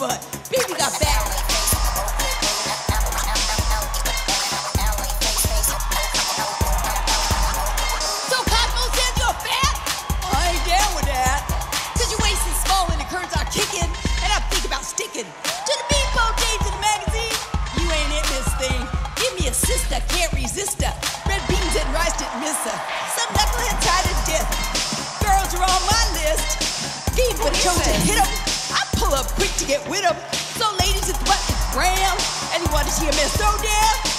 butt. Baby got balance. Kicking, and I about sticking to the in the magazine. You ain't Thing. Give me a sister, can't resist her. Red beans and rice didn't miss her. Some knucklehead tied to death. Girls are on my list. Game for the chosen, hit 'em quick to get with him. So ladies, his butt is brown, and he wanted to hear me so damn.